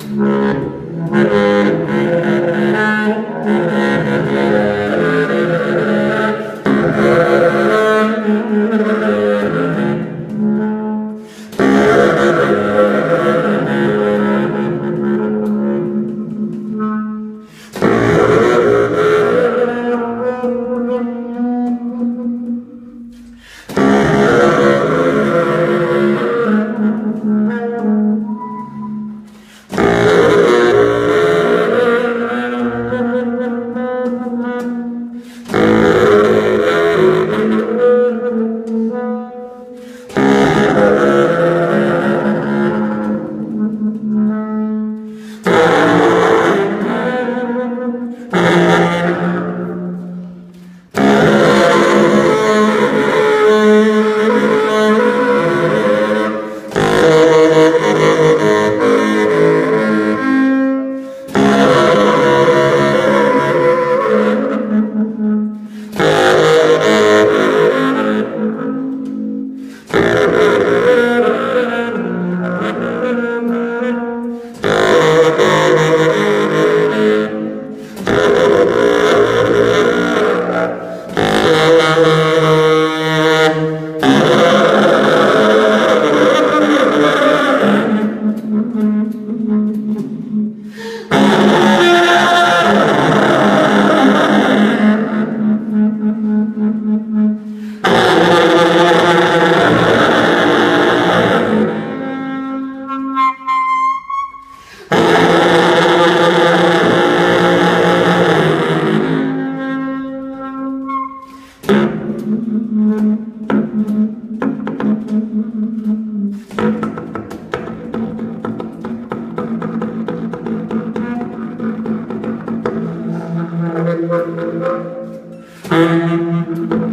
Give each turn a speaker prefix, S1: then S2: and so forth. S1: Thank Thank you.